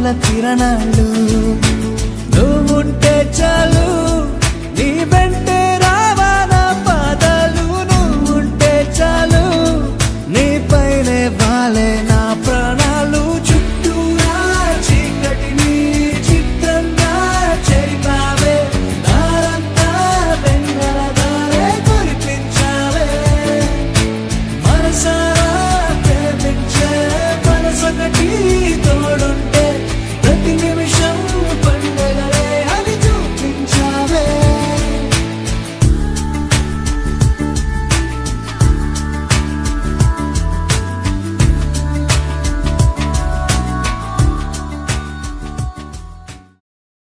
కన్నుల తిరణాలు